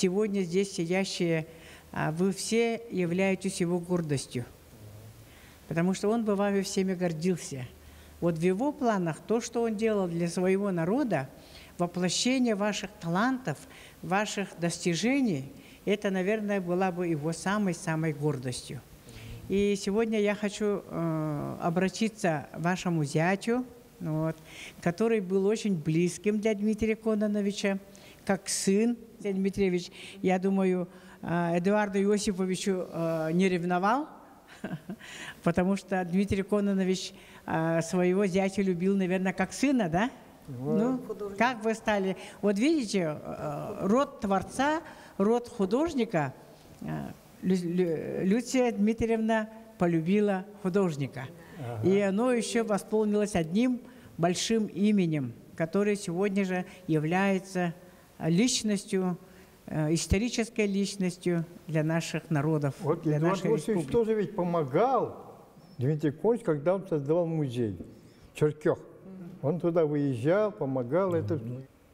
сегодня здесь сидящие, а, вы все являетесь его гордостью. Потому что он бы вами всеми гордился. Вот в его планах то, что он делал для своего народа, воплощение ваших талантов, ваших достижений, это, наверное, была бы его самой-самой гордостью. И сегодня я хочу э, обратиться к вашему зятю, вот, который был очень близким для Дмитрия Кононовича, как сын Дмитриевич. Я думаю, э, Эдуарду Иосифовичу э, не ревновал, потому что Дмитрий Кононович э, своего зятя любил, наверное, как сына, да? Ну, как вы стали? Вот видите, род творца, род художника, Люция Дмитриевна полюбила художника. Ага. И оно еще восполнилось одним большим именем, который сегодня же является личностью, э, исторической личностью для наших народов, вот для Эдуард нашей республики. тоже ведь помогал Дмитрий Конч, когда он создавал музей Черкех. Он туда выезжал, помогал. Это...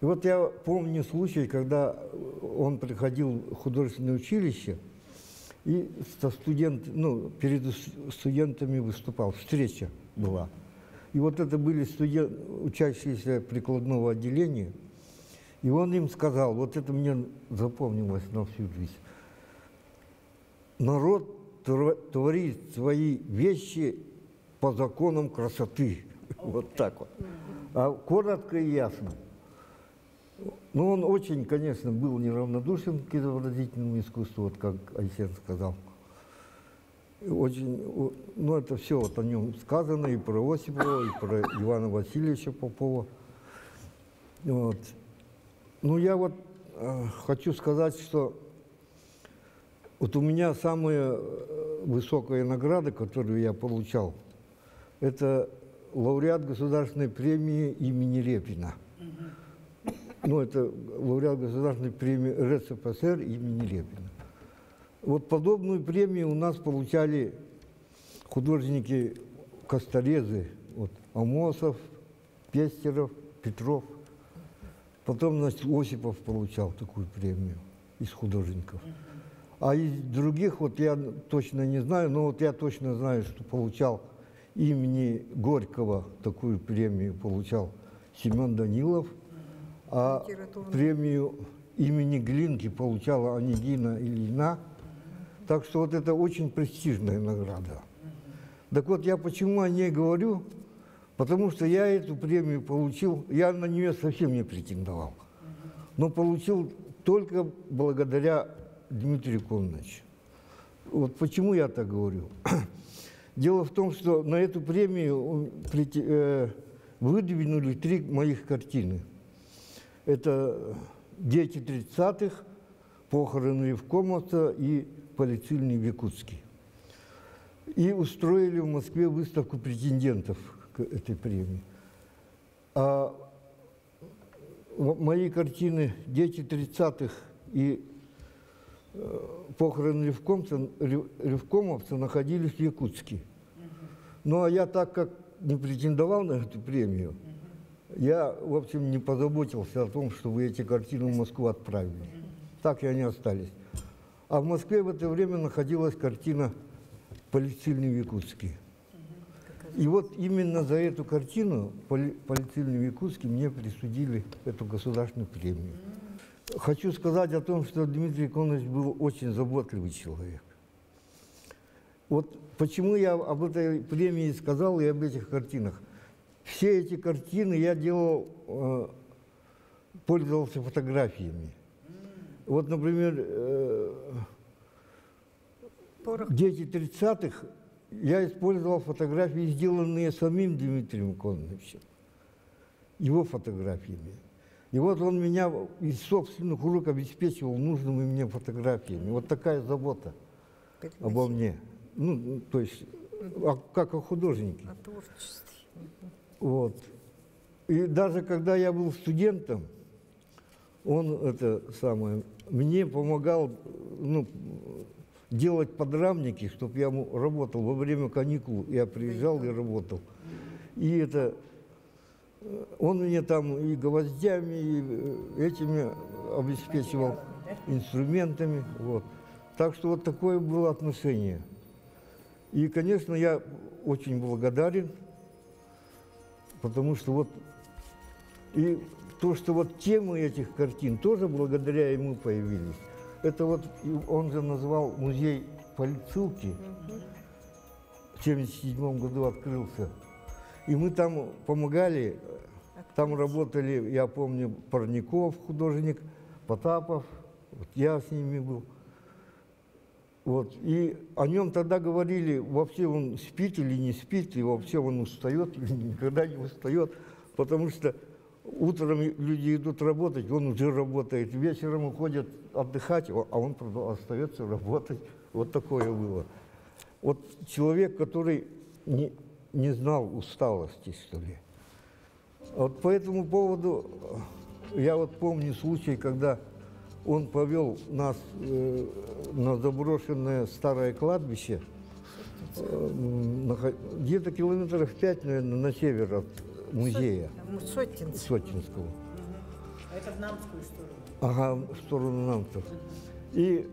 И вот я помню случай, когда он приходил в художественное училище и со студент, ну, перед студентами выступал, встреча была. И вот это были студент, учащиеся прикладного отделения, и он им сказал, вот это мне запомнилось на всю жизнь, народ творит свои вещи по законам красоты. Вот так вот. А коротко и ясно. Ну, он очень, конечно, был неравнодушен к изобразительному искусству, вот как Айсен сказал. Очень, ну, это все вот о нем сказано и про Осипова, и про Ивана Васильевича Попова. Вот. Ну, я вот э, хочу сказать, что вот у меня самая э, высокая награда, которую я получал, это лауреат государственной премии имени Репина. Ну, это лауреат государственной премии РСФСР имени Репина. Вот подобную премию у нас получали художники Косторезы, вот, Амосов, Пестеров, Петров. Потом, значит, Осипов получал такую премию из художников. А из других, вот я точно не знаю, но вот я точно знаю, что получал имени Горького такую премию получал Семен Данилов, а премию имени Глинки получала Анигина Ильина. Так что вот это очень престижная награда. Так вот, я почему о ней говорю? Потому что я эту премию получил, я на нее совсем не претендовал, но получил только благодаря Дмитрию Конновичу. Вот почему я так говорю? Дело в том, что на эту премию э, выдвинули три моих картины. Это «Дети 30-х», «Похороны Евкомовца» и «Полицильный Якутский». И устроили в Москве выставку претендентов к этой премии. А мои картины «Дети 30-х» и похороны Левкомца, Левкомовца находились в Якутске. Ну, а я так как не претендовал на эту премию, я, в общем, не позаботился о том, чтобы эти картины в Москву отправили. Так и они остались. А в Москве в это время находилась картина «Полицильный Якутский». И вот именно за эту картину «Полицильный Якутский» мне присудили эту государственную премию. Хочу сказать о том, что Дмитрий Иконович был очень заботливый человек. Вот почему я об этой премии сказал и об этих картинах. Все эти картины я делал, э, пользовался фотографиями. Вот, например, э, «Дети 30-х» я использовал фотографии, сделанные самим Дмитрием Иконовичем, его фотографиями. И вот он меня из собственных рук обеспечивал нужными мне фотографиями. Вот такая забота обо мне. Ну, то есть, а, как о художнике. О творчестве. Вот. И даже когда я был студентом, он это самое, мне помогал ну, делать подрамники, чтобы я работал во время каникул. Я приезжал и работал. И это он мне там и гвоздями, и э, этими обеспечивал. инструментами. Вот. Так что вот такое было отношение. И, конечно, я очень благодарен, потому что вот и то, что вот темы этих картин тоже благодаря ему появились. Это вот он же назвал музей Полицилки. В 1977 году открылся. И мы там помогали, там работали, я помню, Парников, художник, Потапов, вот я с ними был. Вот. И о нем тогда говорили, вообще он спит или не спит, и вообще он устает или никогда не устает, потому что утром люди идут работать, он уже работает, вечером уходят отдыхать, а он остается работать. Вот такое было. Вот человек, который не, не знал усталости, что ли. Вот по этому поводу я вот помню случай, когда он повел нас э, на заброшенное старое кладбище, э, где-то километров пять, наверное, на север от музея. Сотинск. Сотинского. Это в Намскую сторону. Ага, в сторону Намцев. И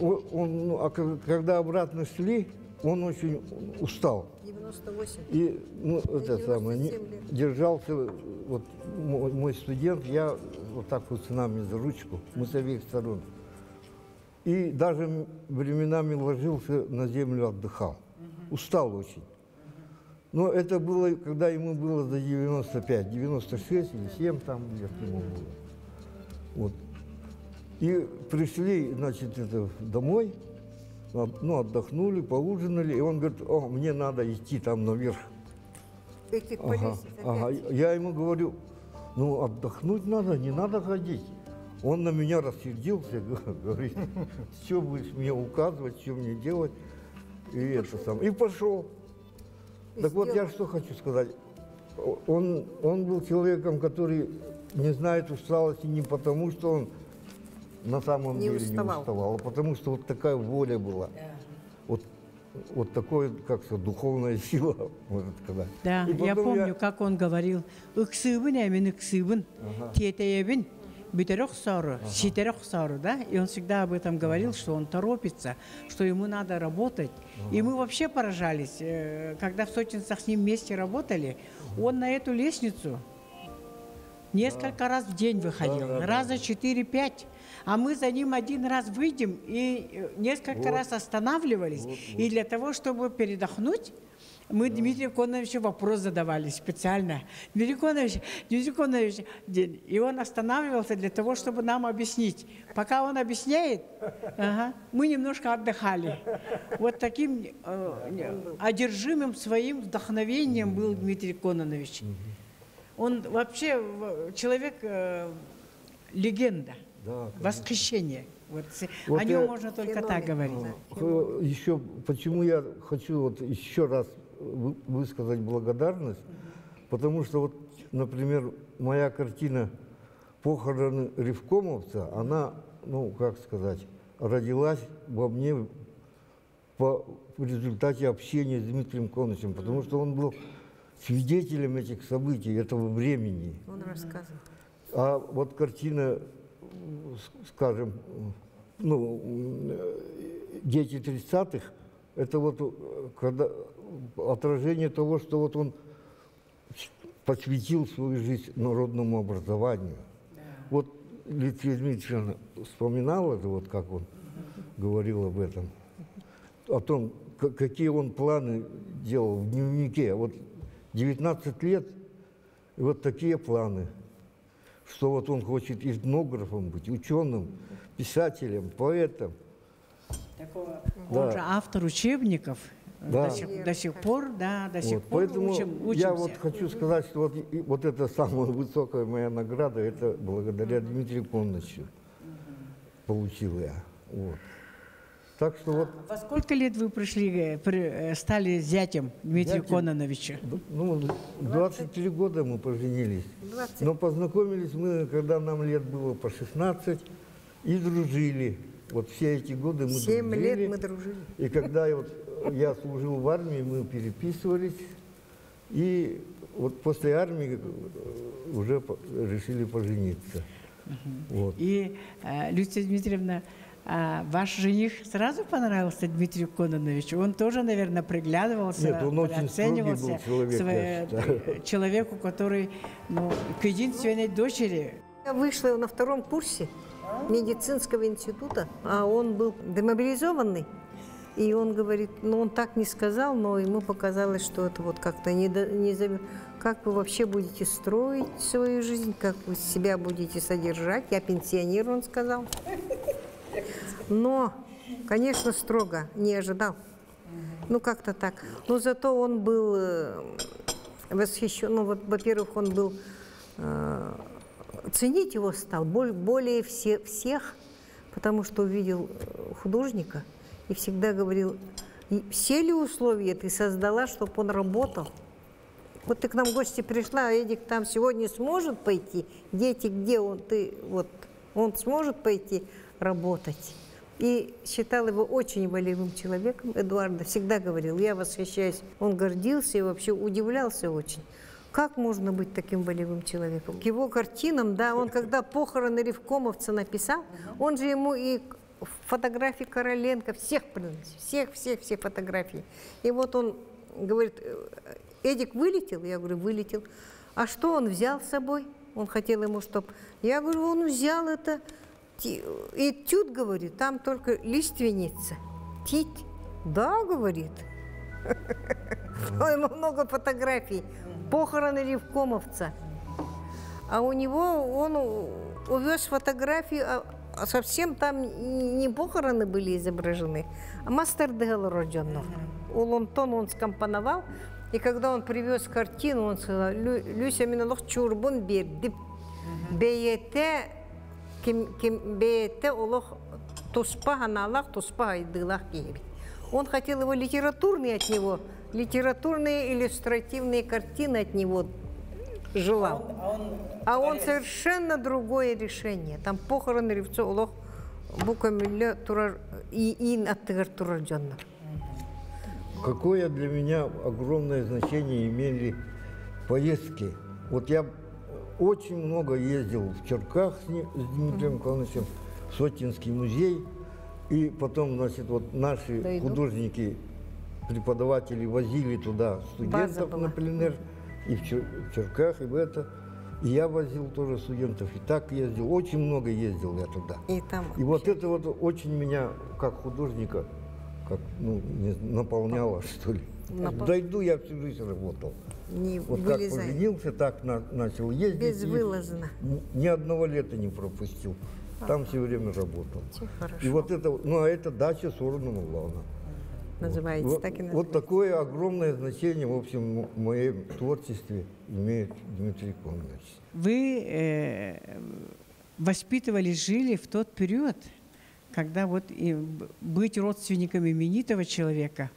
о- он, ну, а когда обратно шли, он очень устал. 98. И ну, это 97 самое, не- держался вот мой, мой студент, я вот так вот с нами за ручку, мы с обеих сторон. И даже временами ложился на землю, отдыхал. Устал очень. Но это было, когда ему было за 95, 96 или 7 там лет ему было. Вот. И пришли, значит, это, домой, ну, отдохнули, поужинали, и он говорит, о, мне надо идти там наверх. По Ага, лестнице ага. Я ему говорю, ну, отдохнуть надо, не надо ходить. Он на меня рассердился, говорит, что будешь мне указывать, что мне делать. И это сам. И пошел. И Так вот, я что хочу сказать. Он, он был человеком, который не знает усталости не потому, что он на самом Не деле уставал. не уставал, а потому что вот такая воля была. Вот, вот такое, как сказать, духовная сила, можно сказать. Да, я помню, как он говорил, «Ыксыбын әмін ыксыбын, тетеебін, битерек сору, ситерек сору», да? И он всегда об этом говорил, что он торопится, что ему надо работать. И мы вообще поражались, э, когда в Сочинцах с ним вместе работали, он на эту лестницу несколько раз в день выходил, раза 4-5. А мы за ним один раз выйдем и э, несколько раз останавливались. И для того, чтобы передохнуть, мы Дмитрию Коновичу вопрос задавали специально. Дмитрий Конович, Дмитрий Конович, день. и он останавливался для того, чтобы нам объяснить. Пока он объясняет, ага, мы немножко отдыхали. Вот таким э, одержимым своим вдохновением был Дмитрий Кононович. Он вообще человек э, легенда, Да, восхищение. Вот, Вот о нем я- можно только Феномен, так говорить. Еще почему я хочу вот еще раз высказать благодарность, потому что вот, например, моя картина «Похороны Ревкомовца», она, ну, как сказать, родилась во мне по, в результате общения с Дмитрием Коновичем, потому что он был свидетелем этих событий, этого времени. Он рассказывал. А вот картина, скажем, ну, дети 30-х, это вот э, когда отражение того, что вот он посвятил свою жизнь народному образованию. Вот Литвия Дмитриевна вспоминала это, вот как он говорил об этом, о том, какие он планы делал в дневнике. Вот 19 лет, и вот такие планы, что вот он хочет этнографом быть, ученым, писателем, поэтом. Такого- Да. Он же автор учебников. Да. До, сих, до сих пор, да, до сих Вот, пор поэтому учим, я учимся. вот хочу сказать, что вот, и- вот это самая высокая моя награда, это благодаря Дмитрию Конновичу получил я. Вот. Так что вот, Во сколько лет вы пришли, э, э, стали зятем Дмитрия Зятем? Кононовича? ну, 23 года мы поженились. 20. Но познакомились мы, когда нам лет было по 16, и дружили. Вот все эти годы мы Семь дружили. лет мы дружили. И когда я, вот, я служил в армии, мы переписывались. И вот после армии э, уже решили пожениться. Вот. И, э, Люция Дмитриевна, а ваш жених сразу понравился Дмитрию Кононовичу? Он тоже, наверное, приглядывался, Нет, он очень строгий был оценивался человек, своей- э, человеку, который ну, к единственной дочери Я вышла на втором курсе медицинского института, а он был демобилизованный. И он говорит, ну он так не сказал, но ему показалось, что это вот как-то не, до- не зав- Как вы вообще будете строить свою жизнь, как вы себя будете содержать? Я пенсионер, он сказал. Но, конечно, строго не ожидал. Ну, как-то так. Но зато он был э, восхищен. Ну, вот, во-первых, он был... э, ценить его стал более все, всех, потому что увидел э, художника и всегда говорил, «И все ли условия ты создала, чтобы он работал? Вот ты к нам в гости пришла, а Эдик там сегодня сможет пойти? Дети, где он? Ты вот, он сможет пойти работать? И считал его очень волевым человеком, Эдуарда. Всегда говорил, я восхищаюсь. Он гордился и вообще удивлялся очень. Как можно быть таким волевым человеком? К его картинам, да, он когда похороны Ревкомовца написал, он же ему и фотографии Короленко, всех приносит, всех, всех, все фотографии. И вот он говорит, «Э, Эдик вылетел? Я говорю, вылетел. А что он взял с собой? Он хотел ему, чтобы... Я говорю, он взял это... ти- Этюд, говорит, там только лиственница. Тить. Да, говорит. Ой, много фотографий. Похороны Ревкомовца. А у него он увез фотографии, а совсем там не похороны были изображены, а мастер рожденного. У Лонтон он скомпоновал, и когда он привез картину, он сказал, «Лю- Люся миналох чурбун бердип, бейете, ким, ким, бейете олох туспа ханалах, туспа айдылах кейбит». Он хотел его литературные от него, литературные иллюстративные картины от него желал. А он совершенно другое решение. Там похороны Ревцо Улох Букамилля Турар и Ин Аттыгар Турарджаннар. Какое для меня огромное значение имели поездки. Вот я очень много ездил в Черках с, с Дмитрием Николаевичем, в Сотинский музей. И потом, значит, вот наши Дойду. художники, преподаватели возили туда студентов на пленэр. И в Черках, и в это. И я возил тоже студентов. И так ездил. Очень много ездил я туда. И там И вот это вот очень меня, как художника, как, ну, не наполняло, что ли. Напол- Дойду, я всю жизнь работал. не Вот как вылезает. поженился, так на- начал ездить. Безвылазно. ни- одного лета не пропустил. Там все время работал. Очень хорошо. И вот это, ну а это дача Сорона Мулана. Называется, Вот, так и вот называется. такое огромное значение, в общем, в моем творчестве имеет Дмитрий Коннович. Вы э, воспитывались, жили в тот период, когда вот и быть родственником именитого человека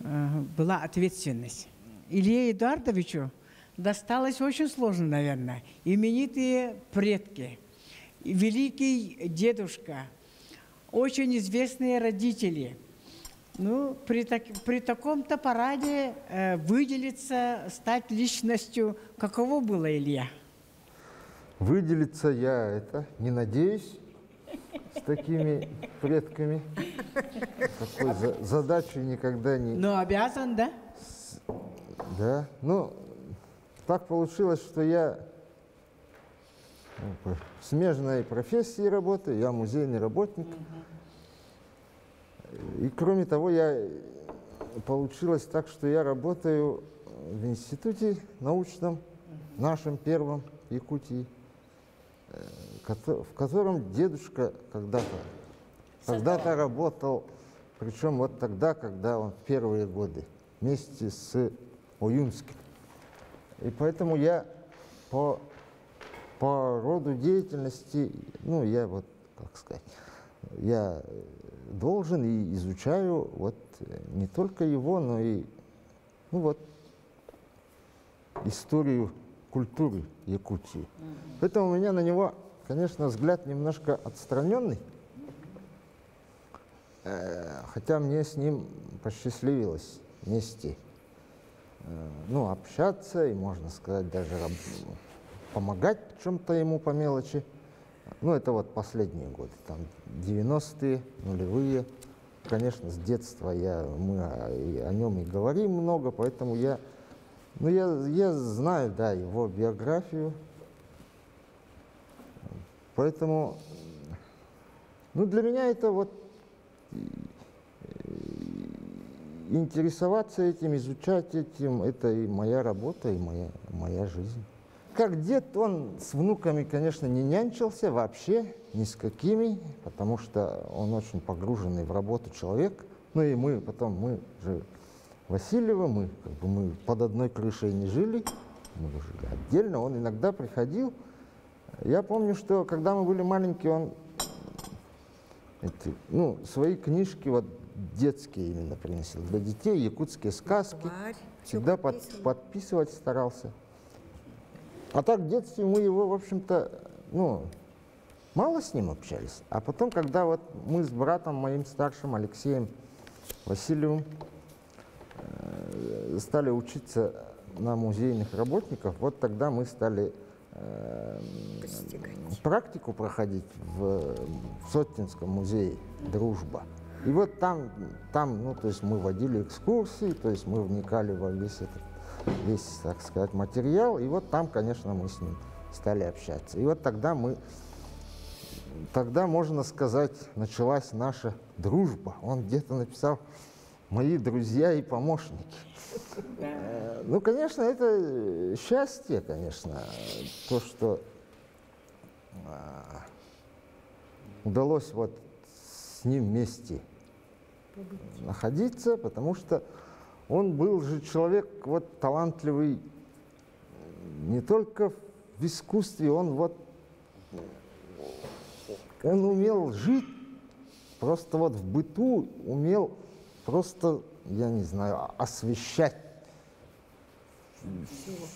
э, была ответственность. Илье Эдуардовичу досталось очень сложно, наверное. Именитые предки, великий дедушка, очень известные родители. Ну, при, так- при таком-то параде э, выделиться, стать личностью, каково было Илья? Выделиться я это не надеюсь с такими предками. Такой за- задачи никогда не... Но обязан, да? Да. Ну, так получилось, что я ну, по смежной профессии работаю, я музейный работник. И кроме того, я получилось так, что я работаю в институте научном, нашем первом Якутии, э, в котором дедушка когда-то когда-то работал, причем вот тогда, когда он в первые годы, вместе с Уюнским. И поэтому я по, по роду деятельности, ну, я вот, как сказать, я э, должен и изучаю вот э, не только его, но и, ну вот, историю культуры Якутии. Поэтому у меня на него, конечно, взгляд немножко отстраненный, Э, хотя мне с ним посчастливилось вместе ну, общаться и, можно сказать, даже помогать в чем-то ему по мелочи. Ну это вот последние годы, там 90-е, нулевые. Конечно, с детства я, мы о, и о нем и говорим много, поэтому я, ну я, я знаю, да, его биографию. Поэтому, ну для меня это вот интересоваться этим, изучать этим, это и моя работа, и моя, моя жизнь. Как дед, он с внуками, конечно, не нянчился вообще, ни с какими, потому что он очень погруженный в работу человек. Ну и мы потом, мы же Васильева, мы как бы мы под одной крышей не жили, мы жили отдельно. Он иногда приходил. Я помню, что когда мы были маленькие, он эти, ну, свои книжки вот детские именно приносил. Для детей якутские сказки. Всегда под- подписывать старался. А так в детстве мы его, в общем-то, ну, мало с ним общались. А потом, когда вот мы с братом моим старшим Алексеем Васильевым э, стали учиться на музейных работников, вот тогда мы стали э, практику проходить в, в Сотинском музее «Дружба». И вот там, там, ну, то есть мы водили экскурсии, то есть мы вникали во весь этот, весь, так сказать, материал, и вот там, конечно, мы с ним стали общаться. И вот тогда мы, тогда, можно сказать, началась наша дружба. Он где-то написал «Мои друзья и помощники». Э, Ну, конечно, это э, счастье, конечно, то, что а, удалось вот с ним вместе находиться, потому что он был же человек вот талантливый не только в искусстве, он вот он умел жить, просто вот в быту умел просто, я не знаю, а- освещать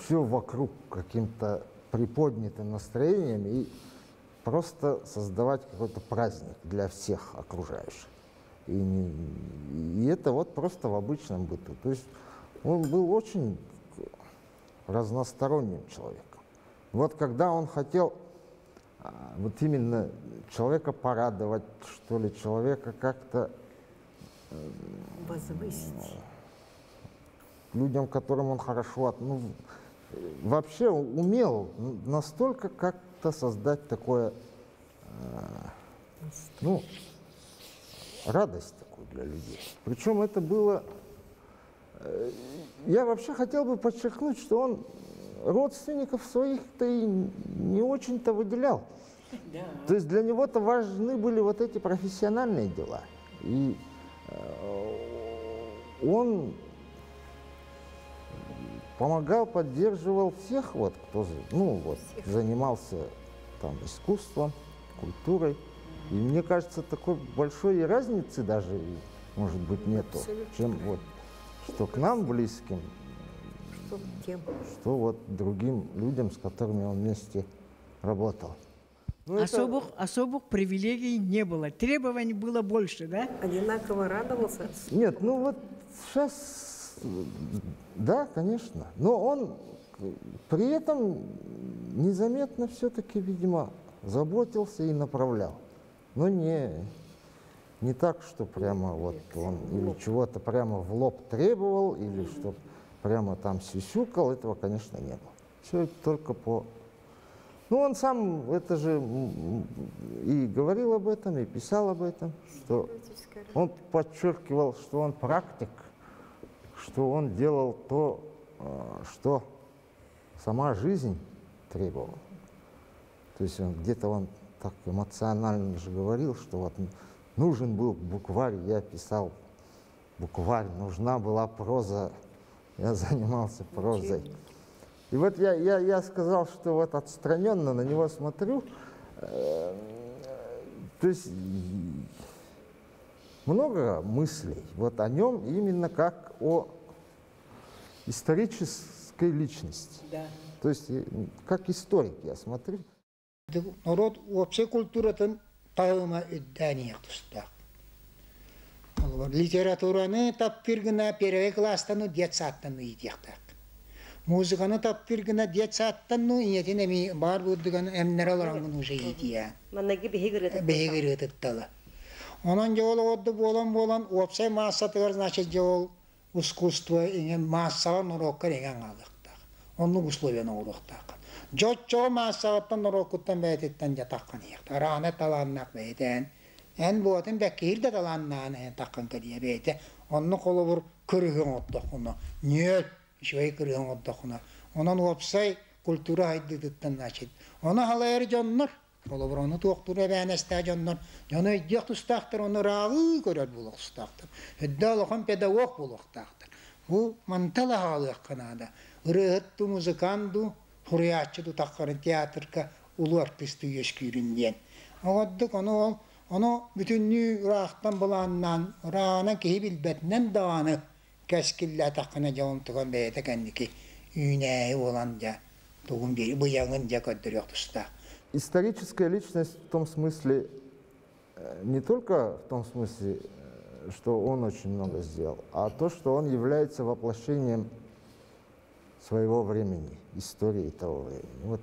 все вокруг каким-то приподнятым настроением и просто создавать какой-то праздник для всех окружающих. И, и это вот просто в обычном быту. То есть он был очень разносторонним человеком. Вот когда он хотел а, вот именно человека порадовать, что ли, человека как-то Возвысить. людям, которым он хорошо от, ну, э, вообще умел настолько как-то создать такое, э, ну, радость такую для людей. Причем это было, э, я вообще хотел бы подчеркнуть, что он родственников своих-то и не очень-то выделял. То есть для него-то важны были вот эти профессиональные дела. И э, он помогал, поддерживал всех, вот, кто ну, вот, занимался там, искусством, культурой. И мне кажется, такой большой разницы даже, может быть, нету, Абсолютно чем вот, что к нам близким, Что тем? что вот другим людям, с которыми он вместе работал. Ну, это- Особых, особых привилегий не было. Требований было больше, да? Одинаково радовался. Нет, ну вот сейчас, да, конечно. Но он при этом незаметно все-таки, видимо, заботился и направлял. Но не, не так, что прямо вот он или чего-то прямо в лоб требовал, или что прямо там сюсюкал, этого, конечно, не было. Все это только по... Ну, он сам это же и говорил об этом, и писал об этом, что он подчеркивал, что он практик, что он делал то, э, что сама жизнь требовала. То есть он где-то он так эмоционально же говорил, что вот нужен был букварь, я писал букварь, нужна была проза, я занимался прозой. И вот я, я, я сказал, что вот отстраненно на него смотрю, э, то есть много мыслей вот о нем именно как о исторической личности. Да. То есть э, как историк я смотрю. Народ вообще культуратын тағыма үддәне яқтыстақ. Литератураны таптыргына первый класстану детсаттану идияқтақ. Музыканы таптыргына детсаттану инетен әми бар бұддыған әмнер алараңын уже идия. Маннаги бейгір өтітталы. Онан жоғыл одды болан болан, вообще массатығар, значит, жоғыл искусство, массалан уроккар еген алдықтақ. Оның условияны урокктақ. Joço masağıttan rokuttan beytetten yatakkan yıktı. Rahane talannak beyten. En bu atın bekir de talannan takkan kadiye beyte. Onun kolu vur kırığın otlakını. Niyet şöyle kırığın otlakını. Onun vapsay kultura haydi dıttan açıd. Ona halayarı canlar. Kolu vur onu tuğdura beyneste canlar. Canı yok ustaktır onu rağı görür buluk ustaktır. Hüdde Allah'ın pedagog buluk ustaktır. Bu mantala halı kanada. Irıhıttı muzikandu. Ту таккарын театрка улу артисты ешкиринген. Огоддук оны ол Оны бүтүннү рахтан буланнан, рана ки билбетнен дааны кәскиллә таккана жауын туган бәйте кәндики үйнәе болан жа тугун бери буяңын жа көддөр туста. Историческая личность в том смысле, э, не только в том смысле, э, что он очень много сделал, а то, что он является воплощением своего времени, истории того времени. Вот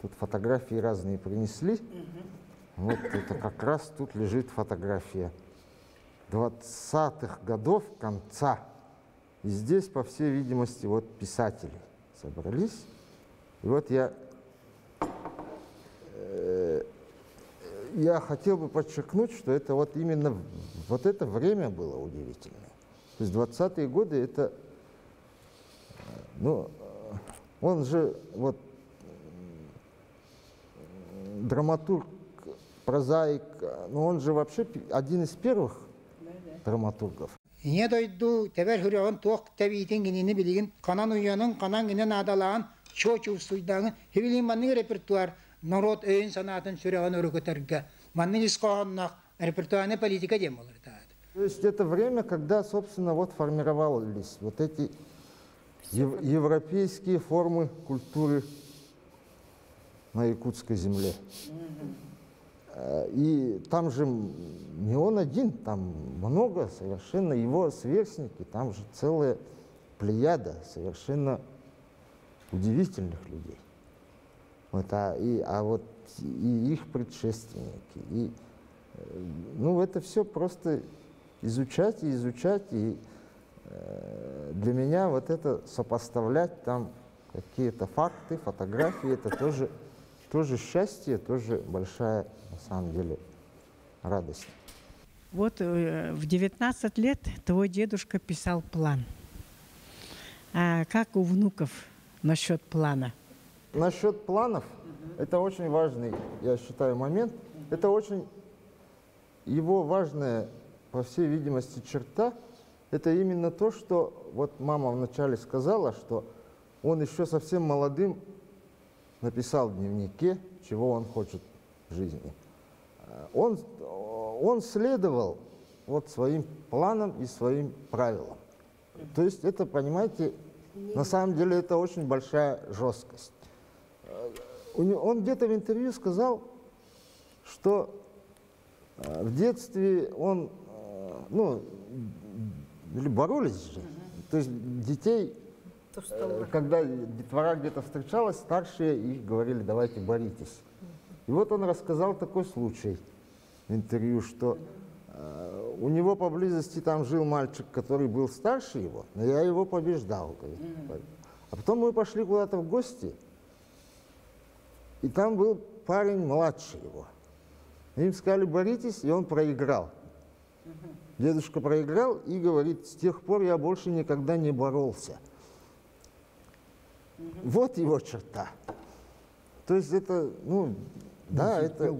тут фотографии разные принесли. Вот это как раз тут лежит фотография 20-х годов конца. И здесь, по всей видимости, вот писатели собрались. И вот я, э, я хотел бы подчеркнуть, что это вот именно вот это время было удивительное. То есть 20-е годы это, ну, э, он же вот драматург, прозаик, ну он же вообще один из первых драматургов. Ине дойду тебер хүрөгөн туок тебитин гинини билигин канан уянын канан гинен адалаан чочу суйдагы хевилин манны репертуар народ өйн санатын сүрөгөн өрөкөтөргө манны искооннак репертуарны политика дем болор таат. То есть это время, когда, собственно, вот формировались вот эти ев- европейские формы культуры на якутской земле. Э, И там же не он один, там много совершенно его сверстники, там же целая плеяда совершенно удивительных людей. Вот, а, и, а вот и их предшественники. И, э, ну, это все просто изучать и изучать. И для меня вот это сопоставлять там какие-то факты, фотографии, это тоже, тоже счастье, тоже большая, на самом деле, радость. Вот э, в 19 лет твой дедушка писал план. А как у внуков насчет плана? Насчет планов, это очень важный, я считаю, момент. Это очень его важная, по всей видимости, черта. Это именно то, что вот мама вначале сказала, что он еще совсем молодым написал в дневнике, чего он хочет в жизни. Э, Он, он следовал вот своим планам и своим правилам. То есть это, понимаете, на самом деле это очень большая жесткость. Э, Он где-то в интервью сказал, что э, в детстве он, э, ну, или боролись же. То есть детей, э, когда детвора где-то встречалась, старшие их говорили, давайте боритесь. И вот он рассказал такой случай в интервью, что э, у него поблизости там жил мальчик, который был старше его, но я его побеждал. говорит. А потом мы пошли куда-то в гости, и там был парень младше его. Им сказали, боритесь, и он проиграл. Дедушка проиграл и говорит, с тех пор я больше никогда не боролся. Вот его черта. То есть это, ну, да, это...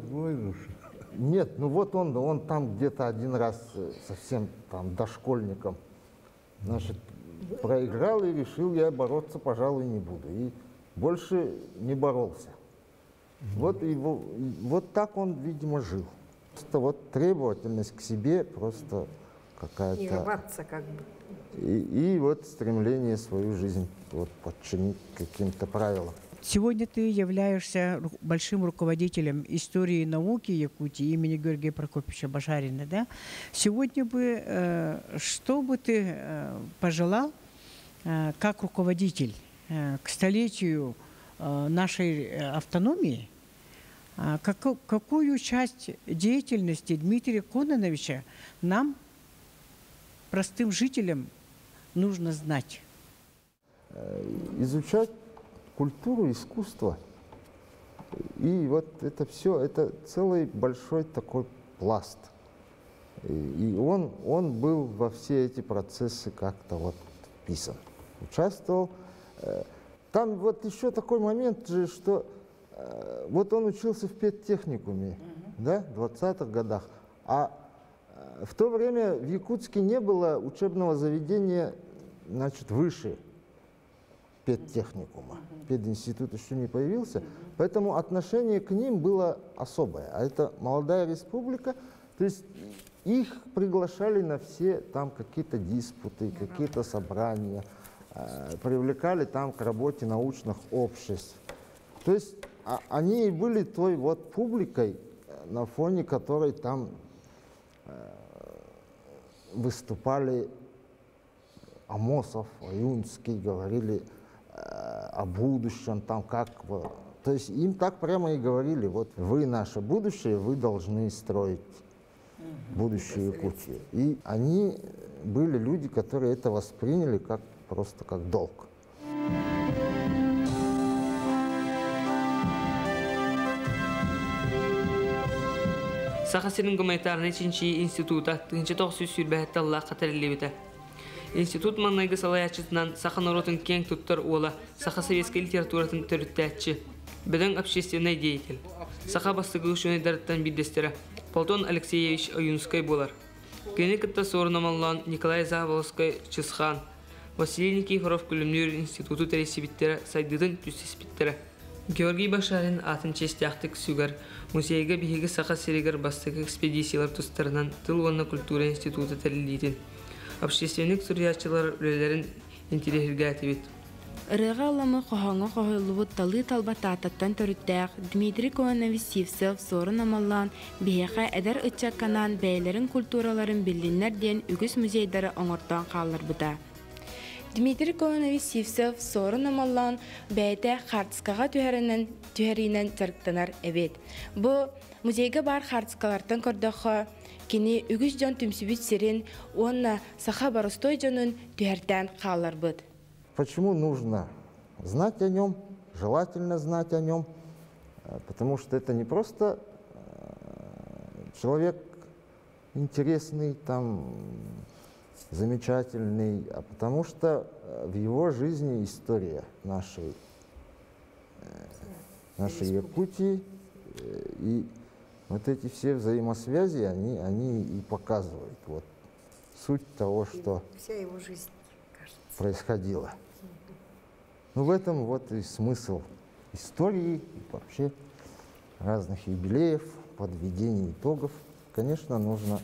Нет, ну вот он, он там где-то один раз э, совсем там дошкольником, значит, проиграл и решил, я бороться, пожалуй, не буду. И больше не боролся. Вот, его, вот так он, видимо, жил. Просто вот требовательность к себе просто какая-то... рваться как бы. И, и вот стремление свою жизнь вот, подчинить каким-то правилам. Сегодня ты являешься ру- большим руководителем истории и науки Якутии имени Георгия Прокопьевича Башарина. Да? Сегодня бы, э, что бы ты э, пожелал, э, как руководитель э, к столетию э, нашей э, автономии, а, какую часть деятельности Дмитрия Кононовича нам, простым жителям, нужно знать? изучать культуру, искусство. И вот это все, это целый большой такой пласт. И, он, он был во все эти процессы как-то вот вписан, участвовал. Э, Там вот еще такой момент же, что э, вот он учился в педтехникуме, да, в 20-х годах, а э, в то время в Якутске не было учебного заведения, значит, выше педтехникума. Пединститут еще не появился, поэтому отношение к ним было особое. А это молодая республика, то есть их приглашали на все там какие-то диспуты, какие-то собрания, э, привлекали там к работе научных обществ. То есть а- они и были той вот публикой, э, на фоне которой там э, выступали Амосов, Аюнский, говорили э, о будущем, там как... То есть им так прямо и говорили, вот вы наше будущее, вы должны строить будущее Якутии. И они были люди, которые это восприняли как просто как долг. Сақасының гуманитарный чинчи института тынчы тоқсы сүрбәхетті Аллах қатарелебіті. Институт маңнайғы салаячытынан Сахан оротын кең туттар ола сақа советский литературатын түріттәтші. Бідін общественный деятель. Саха бастығы үшіне дарыттан биддестері. Полтон Алексеевич Аюнскай болар. Кені кітті Николай Заволоскай Чысхан. Василий Никифоров күлімнер институты тәресі біттері, сайдыдың түстес біттері. Георгий Башарин атын честяқтык күсігер, музейгі бігігі сақа серегер бастығы экспедициялар тұстарынан тыл оны культура институты тәрілдейтін. Общественник сүрячылар үрелерін интелехірге әтебет. Рыға аламы қоғаңа қоғайлуы талы талба тататтан төріттәк Дмитрий Коановисивсев сорын амалан, бігіға әдір үтчакканан бәйлерін культураларын білінлерден үгіз музейдары оңырттан қалыр бұда. Дмитрий Колоновисивсов сорын намалан бәйті қартысқаға түхәрінен тарықтанар әбет. Бұ музейге бар қартысқалардың күрдіғы кені үгіз жон түмсібіт серен, онна саха барыстой жонын түхәрден қалар бұд. Почему нужно знать о нем, желательно знать о нем, э, потому что это не просто э, человек интересный, там, замечательный, а потому что э, в его жизни история нашей, э, нашей Якутии, э, и вот эти все взаимосвязи, они, они и показывают вот суть того, что Вся его жизнь, кажется. происходило. Ну, в этом вот и смысл истории, и вообще разных юбилеев, подведения итогов. Конечно, нужно...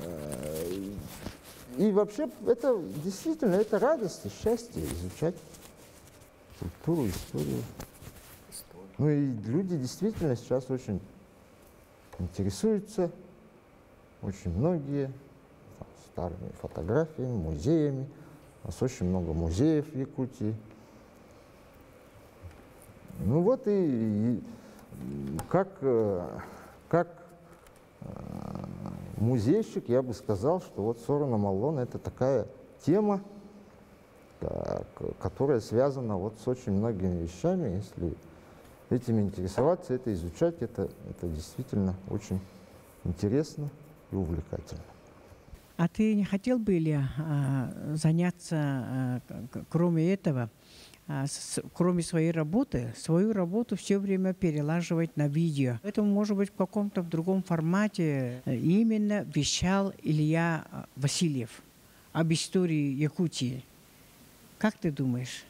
э, и вообще, это действительно, это радость и счастье изучать культуру, историю. Ну и люди действительно сейчас очень интересуются, очень многие там, старыми фотографиями, музеями. У нас очень много музеев в Якутии. Ну вот и, и как, э, как э, музейщик я бы сказал, что вот Сорона Маллон это такая тема, которая связана вот с очень многими вещами. Если этим интересоваться, это изучать, это, это действительно очень интересно и увлекательно. А ты не хотел бы, Илья, а, заняться, а, кроме этого, кроме своей работы, свою работу все время перелаживать на видео? Это может быть в каком-то другом формате. Э, Именно вещал Илья а, Васильев об истории Якутии. Как ты думаешь?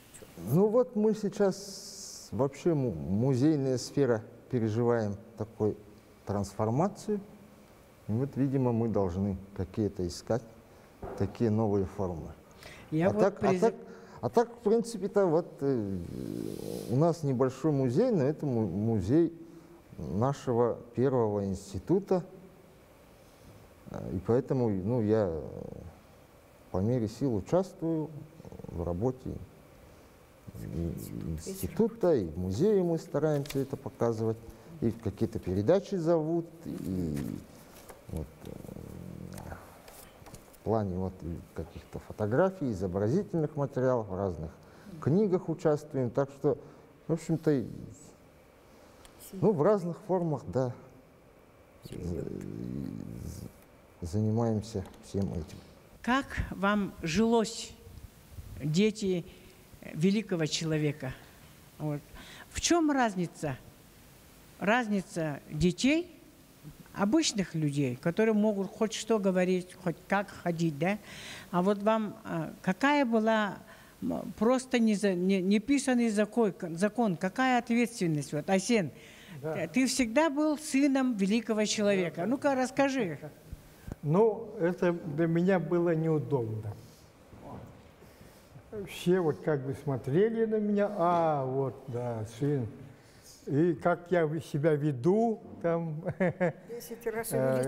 Ну вот мы сейчас вообще му- музейная сфера переживаем такую трансформацию. И вот, видимо, мы должны какие-то искать такие новые формы. Я а, вот так, а, призыв- так, а так, в принципе-то, вот э, у нас небольшой музей, но это му- музей нашего первого института. Э, И поэтому ну, я по мере сил участвую в работе и института, и в музее мы стараемся это показывать, и какие-то передачи зовут, и вот, э, в плане вот каких-то фотографий, изобразительных материалов, в разных книгах участвуем, так что, в общем-то, ну, в разных формах, да, занимаемся всем этим. Как вам жилось, дети великого человека? Вот. В чем разница? Разница детей, обычных людей, которые могут хоть что говорить, хоть как ходить, да? А вот вам а, какая была просто не, за- не, не писанный закон, закон, какая ответственность? Вот, Асен, ты всегда был сыном великого человека. Ну-ка, расскажи. Ну, это для меня было неудобно. Все вот как бы смотрели на меня, а, вот, да, сын. И как я себя веду, там, э,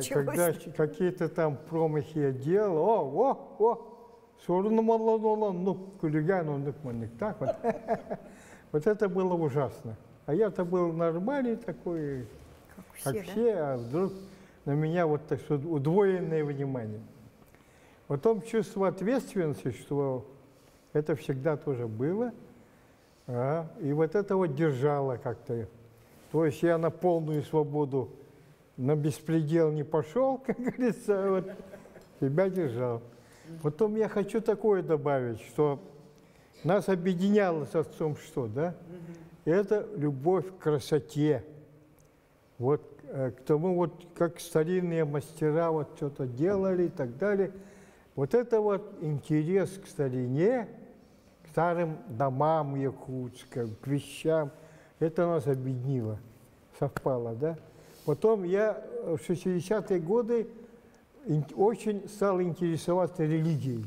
когда какие-то там промахи я делал, о, о, о, сорно мало, ну, кулиган, он так вот. Вот это было ужасно. А я-то был нормальный такой, как все, а вдруг на меня вот так что удвоенное внимание. Потом чувство ответственности, что это всегда тоже было, а, и вот это вот держало как-то. То есть я на полную свободу, на беспредел не пошел, как говорится, а вот себя держал. Потом я хочу такое добавить, что нас объединяло с отцом что, да? Это любовь к красоте. Вот э, к тому, вот как старинные мастера вот что-то делали и так далее. Вот это вот интерес к старине, старым домам якутским, к вещам, это нас объединило, совпало, да? Потом я в 60-е годы очень стал интересоваться религией.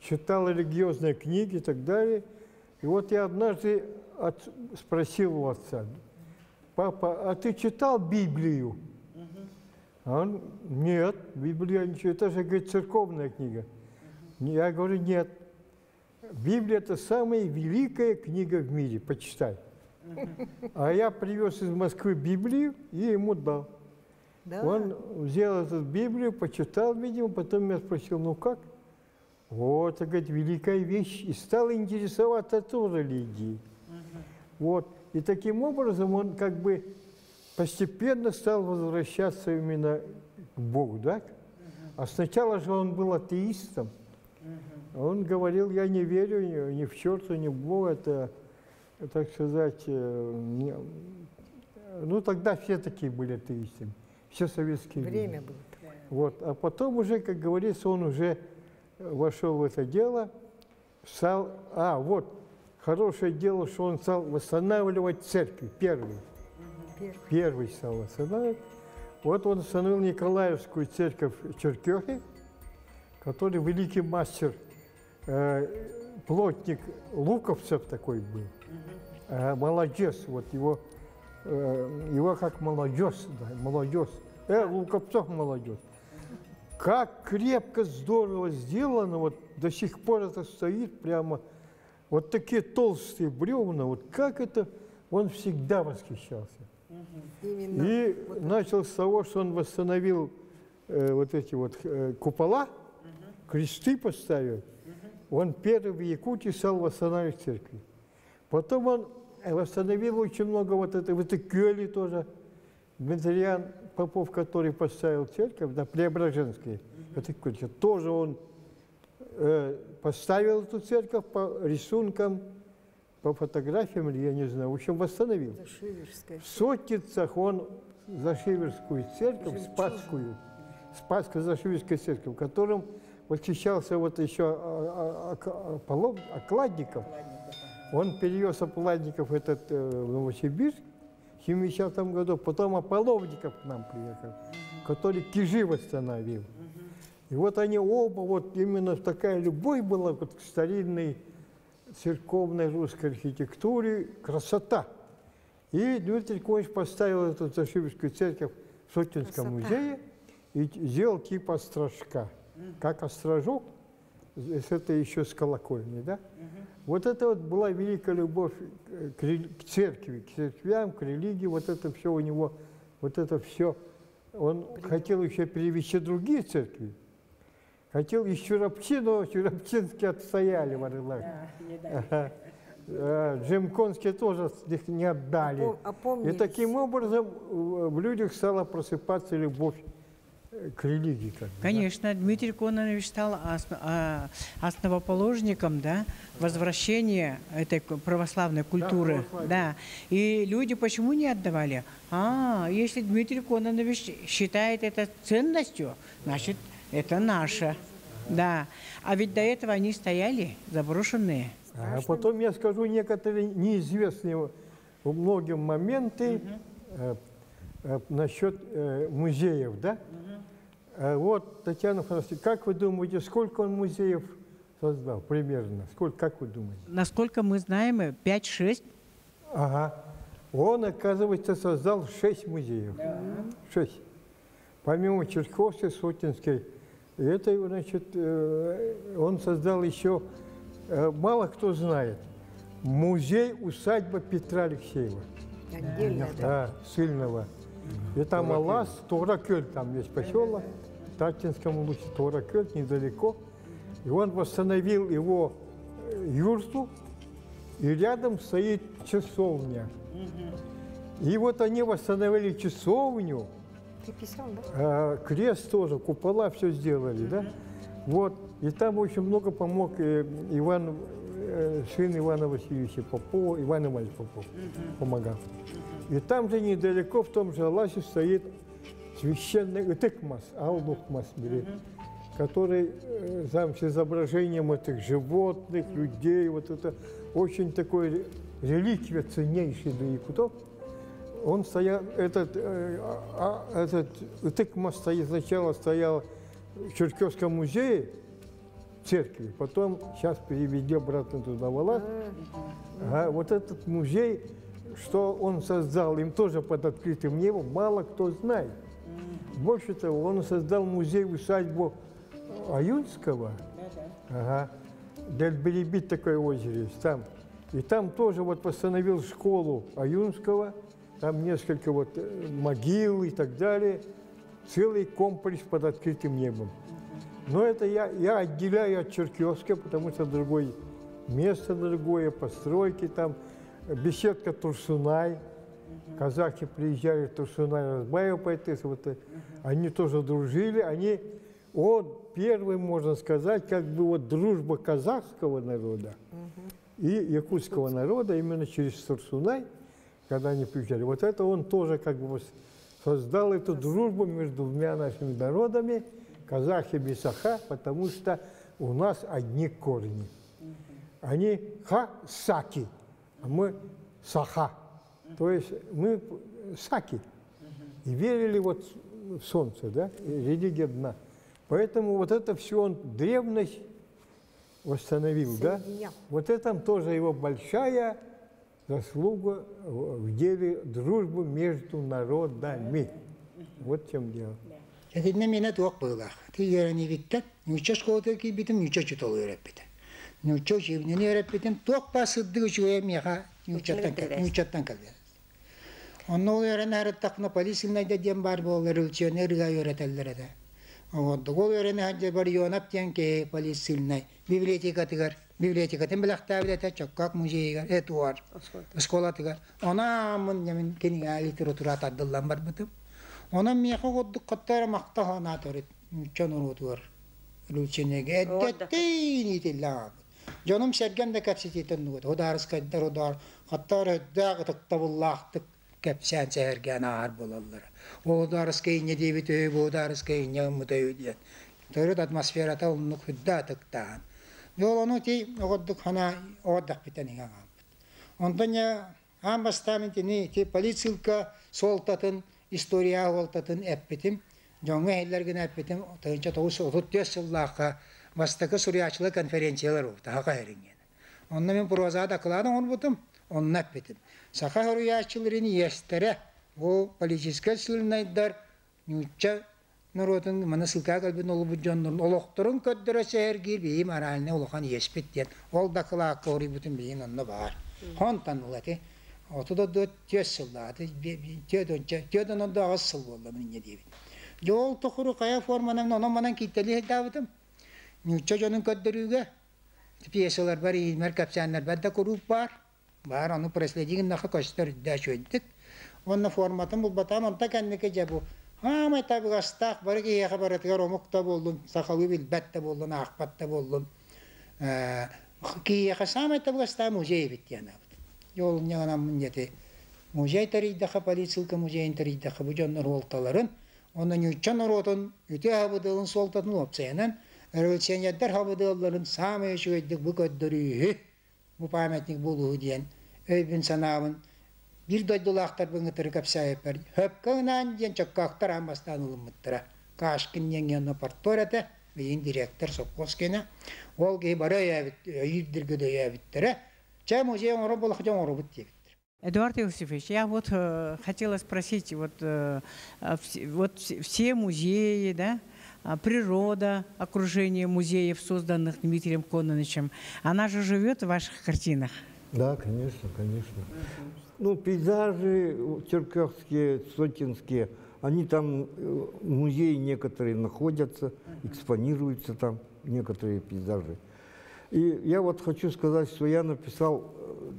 Читал религиозные книги и так далее. И вот я однажды от- спросил у отца, папа, а ты читал Библию? А он, нет, Библия ничего, это же, говорит, церковная книга. Я говорю, нет. Библия – это самая великая книга в мире, почитай. А я привез из Москвы Библию и ему дал. Да. Он взял эту Библию, почитал, видимо, потом меня спросил, ну как? Вот, это, говорит, великая вещь. И стал интересоваться тоже религией. Вот. И таким образом он как бы постепенно стал возвращаться именно к Богу, да? А сначала же он был атеистом. Он говорил, я не верю ни, в черта, ни в Бога. Это, так сказать, э, не- ну тогда все такие были атеистами. Все советские люди. Время было такое. Вот. А потом уже, как говорится, он уже вошел в это дело, стал, а, вот, хорошее дело, что он стал восстанавливать церкви, первый. Первый. Первый стал восстанавливать. Вот он установил Николаевскую церковь в Черкехе, который великий мастер, плотник Луковцев такой был. Э, молодец, вот его, э, его как молодежь, да, молодежь. Э, Луковцов молодежь. Как крепко, здорово сделано, вот до сих пор это стоит прямо, вот такие толстые бревна, вот как это, он всегда восхищался. Именно. И начал с того, что он восстановил э, вот эти вот э, купола, кресты поставил. Он первый в Якутии стал восстанавливать церкви. Потом он э, восстановил очень много вот это, в этой Кёле тоже. Дмитриан Попов, который поставил церковь, да, Преображенская, это Кёльце, тоже он э, поставил эту церковь по рисункам, по фотографиям, или я не знаю, в общем, восстановил. В Сотницах он Зашиверскую церковь, Спасскую, Спасская Зашиверская церковь, которым восхищался вот еще а, а, а, Полов- Окладников. Он перевез Окладников этот э, в Новосибирск в 70 году, потом Ополовников к нам приехал, который Кижи восстановил. И вот они оба, вот именно такая любовь была вот к старинной церковной русской архитектуре, красота. И Дмитрий Николаевич поставил эту Зашибирскую церковь в Сотинском музее и сделал типа Как острожок, с- это еще с колокольни, да? Вот это вот была великая любовь э, к, церкви, к церквям, к религии. Вот это все у него, вот это все. Он хотел еще перевести другие церкви. Хотел и Чурапчи, но Чурапчинские отстояли в Орлах. Ага. А, Джимконские тоже их не отдали. Опом- И опомнились. таким образом э, в людях стала просыпаться любовь э, к религии. Как бы, да. Конечно, Дмитрий Кононович стал а, основоположником да, возвращения этой православной культуры. Да, И люди почему не отдавали? А, если Дмитрий Кононович считает это ценностью, значит, это наше. Да. А ведь до этого они стояли заброшенные. А потом я скажу некоторые неизвестные многим моменты э, насчет э, музеев, да? Э, вот, Татьяна Фанасовна, как вы думаете, сколько он музеев создал примерно? Сколько, как вы думаете? Насколько мы знаем, 5-6 Ага. Он, оказывается, создал шесть музеев. Шесть. Помимо Черковской, Сотинской. И это, значит, э, он создал еще, э, мало кто знает, музей усадьба Петра Алексеева. Отдельно, да. Да, сильного. И там Алас, Торакель, там есть поселок, в Татинском улусе Торакель, недалеко. И он восстановил его э, юрту, и рядом стоит часовня. И вот они восстановили часовню, Ты писал, да? а, крест тоже, купола все сделали, да? Вот. И там очень много помог э, Иван, э, сын Ивана Васильевича Попова, Иван Иванович Попов помогал. И там же недалеко, в том же Аласе, стоит священный Итыкмас, Алдухмас, который э, там с изображением этих животных, людей, вот это очень такой ре- реликвия ценнейший для якутов. Он стоял, этот, э, а- а- этот Итыкмас стоит, сначала стоял в Черкесском музее, церкви, потом сейчас переведи обратно туда в Алас. Ага, вот этот музей, что он создал, им тоже под открытым небом, мало кто знает. Больше того, он создал музей-усадьбу Аюнского. Ага. Дельберебит такое озеро есть там. И там тоже вот восстановил школу Аюнского, там несколько вот э, могил и так далее. Целый комплекс под открытым небом. Но это я, я отделяю от Черкесска, потому что другое место другое, постройки там, беседка Турсунай. Казахи приезжали в Турсунай, Разбаева поэтесса, вот, э, они тоже дружили, они, он первый, можно сказать, как бы вот дружба казахского народа и якутского народа именно через Турсунай, когда они приезжали. Вот это он тоже как бы создал эту дружбу между двумя нашими народами, казахи и саха, потому что у нас одни корни. Они ха-саки, а мы саха. То есть мы саки. И верили вот в солнце, да, религия дна. Поэтому вот это все он древность восстановил, да? Вот это тоже его большая заслуга в деле дружбы между народами. Вот в чем дело. Эдинне мене туак быылах. Ти ярани биттен, нюча школда ки битим нюча чутол öğretbiten. Нюча живнени öğretbiten туак басыдды үчүгө меха нючаттан нючаттан калды. Онны ол өрен әріттақны полисилнай деден бар бол үрілчені үрға өретелдереді. Ол өрен әрде бар юанап ден ке полисилнай. Библиотека тігар. Библиотека тен білақта білеті чоккак музейгар, этуар, скола тігар. Она мұн немін кенің литература атадылдан бар бұтым. Она меқі ғоддық қаттар мақтағана тұрет. Чон ұрғытуар. Үрілченеге әддеттейін етеллаған. Жаным сәрген де кәпсететін ұғыт. Одарыс кәддер одар. Қаттар өдді ағытықта бұллақтық кәпсән сәһәргән ағар болалар. Оодарыс кейіне дейбіт өйіп, оодарыс кейіне ұмыт өйі дейін. Тұрыт атмосферата ұлынық хүдді атықтан. Дол оны тей оғыддық хана оғыддақ бітен ең ағамбыт. Ондан я ам бастаментіні тей полицилка солтатын, история олтатын әппетім. Жоңы әйлерген әппетім, тойынша тоғыз ұлыт төс жыллаққа бастықы сүриячылы конференциялар ұлты, әрінген. Онда мен прозада қыладым, оны. он эппитим. Саха сурячыларын естере, о политический силнайдар, нюча норотун мана сылка калбин олу буджоннор олохторун көддөрө сээргир бийим аралне олохан еспит диен ол да кылаак кори бутун бийин онно бар хон танылати отуда дөт төс сыллааты төдөн төдөн ондо агыс сыл болду мине дебит жол тухуру кая форманан онон манан киттели дабытым нюччо жонун көддөрүүгө пьесалар бар иймер капсаннар бадда куруп бар Бар, аны преследиген наха качтар дәч өйдік. Онна форматын бұл батам, онта кәннеке жабу. Хамай табы астақ, бары кей баратыгар омықта болдым, сақалы білбәтті болдым, ақпатта болдым. Э, кей яқа самай табы астақ музей бітті яна. Йолын яғанам міндеті. Музей тариддақа, полицилка музейін тариддақа, бұ жоннар олталарын, онын үйтчан оротын, үте хабыдылын солтатын опцияның, әрөлсенеттер хабыдыларын самай үші өйдік бұ көддірі үйі. Бұ памятник болуы дейін. sanavın bir doydulaqtar бұңы тыркап сайыпар. Хөпкынан ден чоккақтар амастан улымыттыра. Кашкин еңген апартората, бейін директор Сокоскина. Ол кей бары үйірдіргіді үйәбіттірі. Чай музей оңыры болық жан оры бұт дебіттір. Эдуард Иосифович, я вот э, хотела спросить, вот, э, а вс- вот вс- все музеи, да, а, природа, окружение музеев, созданных Дмитрием Кононовичем, она же живет в ваших картинах. Да, конечно, конечно. Ну, пейзажи черкасские, сотинские, они там, э, в музее некоторые находятся, экспонируются там некоторые пейзажи. И я вот хочу сказать, что я написал э,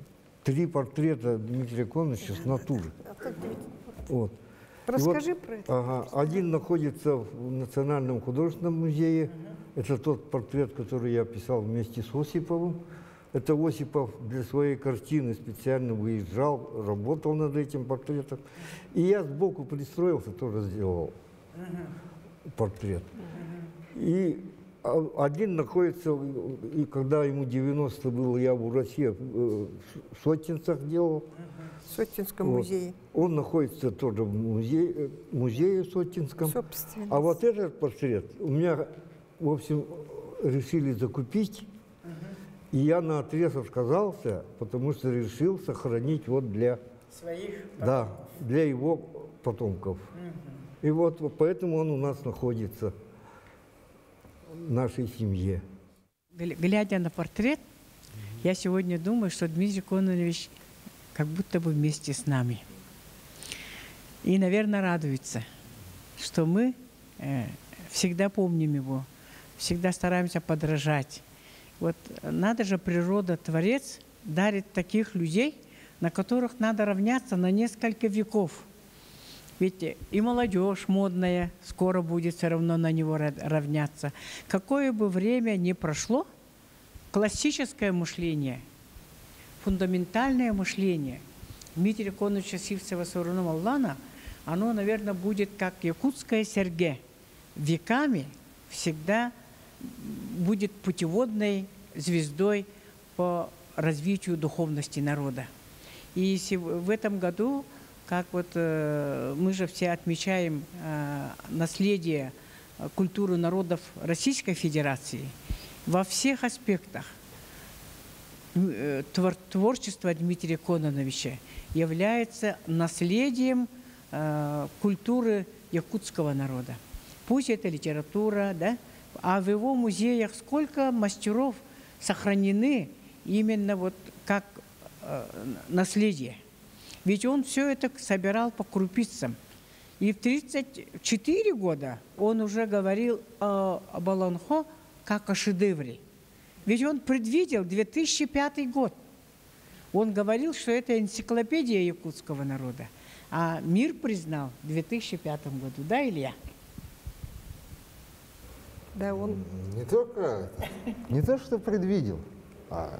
три портрета Дмитрия Коновича с натуры. Вот. И вот, Расскажи про это. Ага, один находится в Национальном художественном музее. Это тот портрет, который я писал вместе с Осиповым. Это Осипов для своей картины специально выезжал, работал над этим портретом. И я сбоку пристроился, тоже сделал портрет. И а- один находится, и когда ему 90 было, я в России в Сотинцах делал. В Сотинском Вот. музее. Он находится тоже в музее, э, музее Сотинском. Собственно. А вот этот портрет у меня, в общем, решили закупить. И я на отрез отказался, потому что решил сохранить вот для, Своих да, для его потомков. И вот поэтому он у нас находится в нашей семье. Гля- Глядя на портрет, я сегодня думаю, что Дмитрий Кононович как будто бы вместе с нами. И, наверное, радуется, что мы э, всегда помним его, всегда стараемся подражать. Вот надо же, природа, Творец дарит таких людей, на которых надо равняться на несколько веков. Ведь и молодежь модная скоро будет все равно на него ра- равняться. Какое бы время ни прошло, классическое мышление, фундаментальное мышление Дмитрия Коновича Сивцева Сауруна Маллана, оно, наверное, будет как якутская серге. Веками всегда будет путеводной звездой по развитию духовности народа. И в этом году, как вот э, мы же все отмечаем э, наследие э, культуры народов Российской Федерации, во всех аспектах творчество Дмитрия Кононовича является наследием культуры якутского народа. Пусть это литература, да, а в его музеях сколько мастеров сохранены именно вот как э, наследие. Ведь он все это собирал по крупицам. И в 34 года он уже говорил о, о Баланхо как о шедевре. Ведь он предвидел 2005 год. Он говорил, что это энциклопедия якутского народа. А мир признал в 2005 году. Да, Илья? Да, он Не только это, не то, что предвидел, а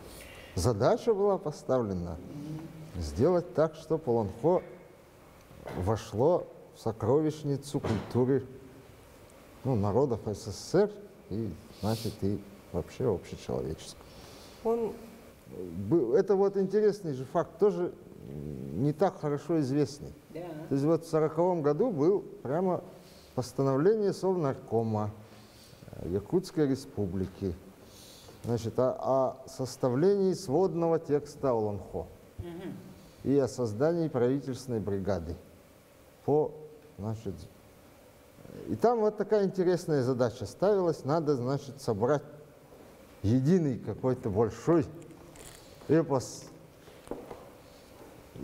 задача была поставлена сделать так, что Полонхо вошло в сокровищницу культуры ну, народов СССР и, значит, и вообще общечеловеческого. он Это вот интересный же факт, тоже не так хорошо известный. То есть вот в сороковом году был прямо постановление Совнаркома Якутской Республики значит, о, о составлении сводного текста Олонхо и о создании правительственной бригады по значит, И там вот такая интересная задача ставилась. Надо, значит, собрать единый какой-то большой эпос,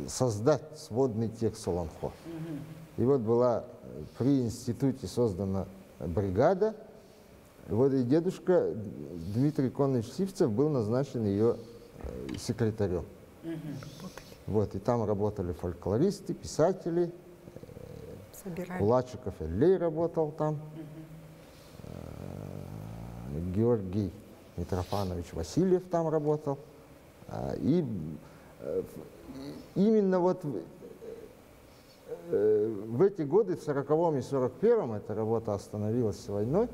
создать сводный текст Солонхо. И вот была э, при институте создана бригада. Вот и дедушка Дмитрий Коннович Сивцев был назначен ее э, секретарем. Вот, и там работали фольклористы, писатели, Собирали. Кулачиков Эллей работал там, э, Георгий Митрофанович Васильев там работал. И э, именно вот в- э, эти годы, в 40-м и 41-м, эта работа остановилась войной, э,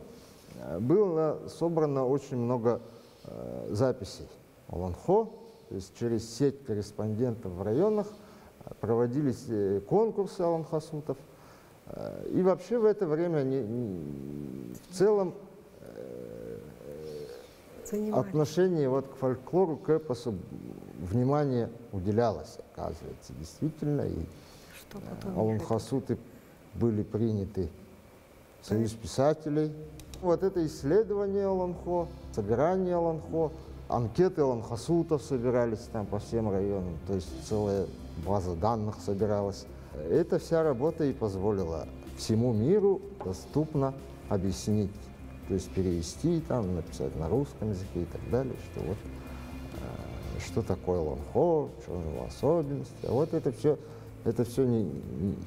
было собрано очень много э, записей Оланхо, то есть через сеть корреспондентов в районах э, проводились э, конкурсы Аланхасутов. И вообще в это время не- не- в целом Занимались. отношение вот к фольклору, к эпосу внимание уделялось, оказывается, действительно. И Аланхасуты были приняты в Союз писателей. Вот это исследование Аланхо, собирание Аланхо, анкеты Аланхасутов собирались там по всем районам, то есть целая база данных собиралась. Эта вся работа и позволила всему миру доступно объяснить, то есть перевести, там, написать на русском языке и так далее, что вот э, что такое лонхо, что у него особенности. А вот это все, это все не, не-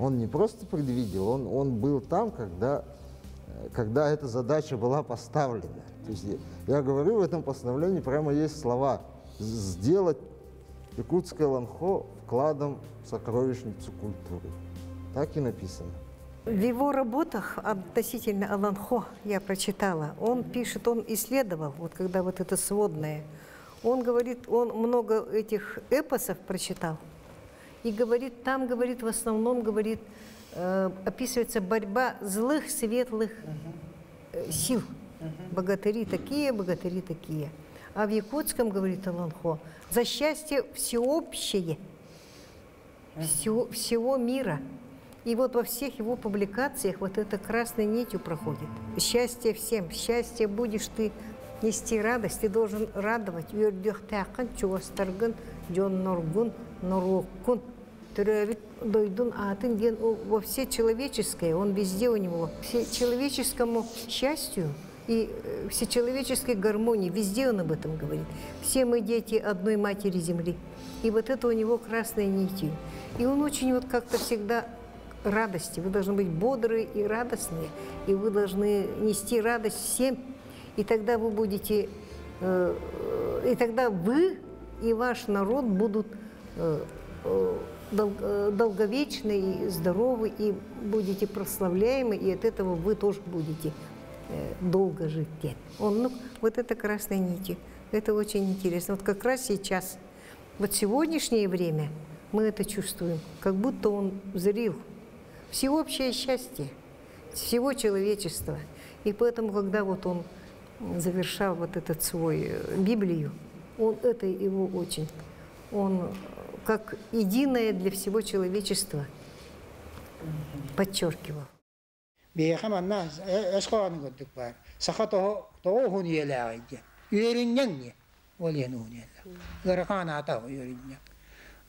он не просто предвидел, он, он был там, когда, когда эта задача была поставлена. То есть я, говорю в этом постановлении, прямо есть слова «З- сделать якутское ланхо вкладом в сокровищницу культуры. Так и написано. В его работах относительно Аланхо я прочитала, он пишет, он исследовал, вот когда вот это сводное, он говорит, он много этих эпосов прочитал, и говорит, там, говорит, в основном, говорит, э, описывается борьба злых, светлых э, сил. Богатыри такие, богатыри такие. А в якутском, говорит Аланхо, за счастье всеобщее, всего, всего мира. И вот во всех его публикациях вот это красной нитью проходит. Счастье всем, счастье будешь ты нести радость, ты должен радовать. Үйрдөхтәқін, чуастаргын, жон норгун, нороккун, түрәбит дойдун атын ген во все человеческое, он везде у него. Все человеческому счастью и э, всечеловеческой гармонии, везде он об этом говорит. Все мы дети одной матери земли. И вот это у него красной нитью. И он очень вот как-то всегда радости. Вы должны быть бодрые и радостные, и вы должны нести радость всем. И тогда вы будете, э, э, и тогда вы и ваш народ будут э, э, долговечны и здоровы, и будете прославляемы, и от этого вы тоже будете э, долго жить. Он, ну, вот это красной нитью. Это очень интересно. Вот как раз сейчас, вот сегодняшнее время, мы это чувствуем, как будто он зрил. Всеобщее счастье всего человечества. И поэтому, когда вот он завершал вот этот свой э, Библию, он это его очень, он э, как единое для всего человечества подчеркивал. Бейхам анна эскоаны көрдүк бар. Саха то то хун еләгәйде. Үйреннәң не? Ол ен хун елә. Гырхан ата үйреннәң.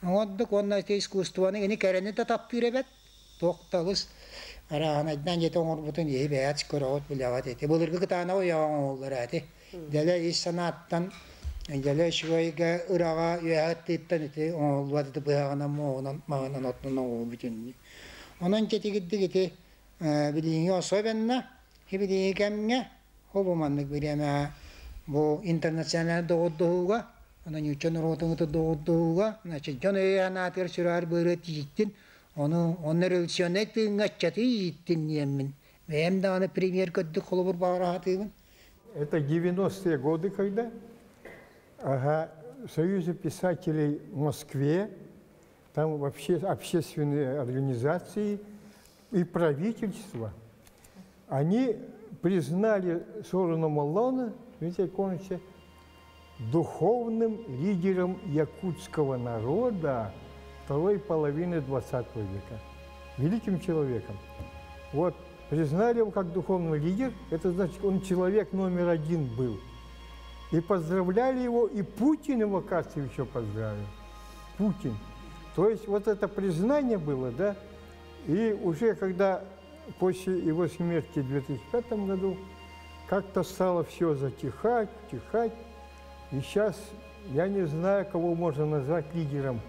Оддык онна те искусствоны ни кәрәне та тап бирәбәт. Токталыс. Ара анайдан жете оңор бутун ей бәят көрөт биләват эте. Булыргы кытана ояң олар әте. Дәле ис санаттан Әнҗәле шуайга ырага яһат титтән ите олвады быягына моғынан мағынан атнына ол бүтүнни. Онан кетигидди кете билиңе особенна хибидиңе кемне хобуманны билеме бу оны премьер. Это 90 годы, когда ага, в Союзе писателей в Москве, там вообще общественные организации и правительство, они признали Сорона Малона, Дмитрия Иконовича, духовным лидером якутского народа второй половины 20 века. Великим человеком. Вот признали его как духовный лидер, это значит, он человек номер один был. И поздравляли его, и Путин его, кажется, еще поздравил. Путин. То есть вот это признание было, да, и уже когда после его смерти в 2005 году как-то стало все затихать, тихать, и сейчас я не знаю, кого можно назвать лидером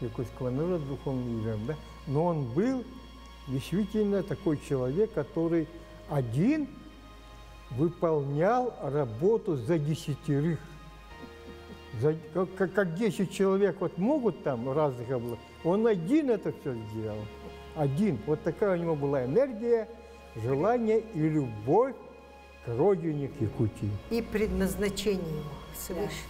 якутского народа, духовным лидером, да, но он был действительно такой человек, который один выполнял работу за десятерых. За, как, как, как 10 человек вот могут там разных областей, он один это все сделал. Один. Вот такая у него была энергия, желание и любовь к родине, к Якутии. И предназначение его свыше.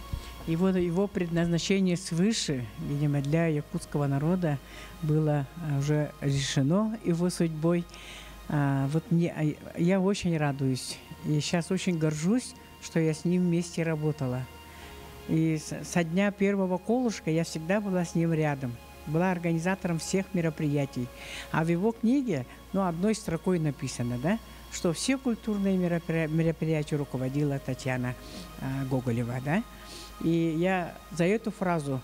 Его, его предназначение свыше, видимо, для якутского народа было уже решено его судьбой. А, вот мне, а, я очень радуюсь и сейчас очень горжусь, что я с ним вместе работала. И со дня первого колышка я всегда была с ним рядом, была организатором всех мероприятий. А в его книге, ну, одной строкой написано, да, что все культурные меропри- мероприятия руководила Татьяна а, Гоголева, да. И я за эту фразу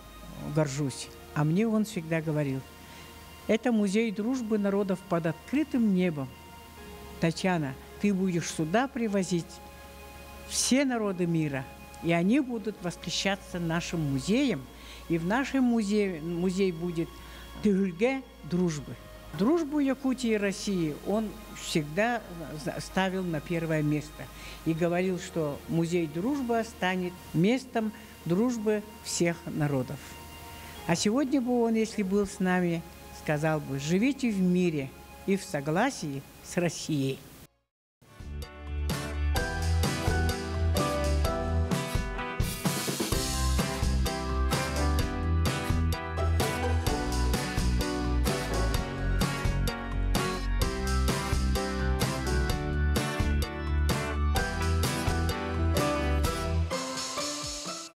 горжусь. А мне он всегда говорил, это музей дружбы народов под открытым небом. Татьяна, ты будешь сюда привозить все народы мира, и они будут восхищаться нашим музеем, и в нашем музее музей будет Тюльге дружбы. Дружбу Якутии и России он всегда ставил на первое место и говорил, что музей дружбы станет местом дружбы всех народов. А сегодня бы он, если был с нами, сказал бы, живите в мире и в согласии с Россией.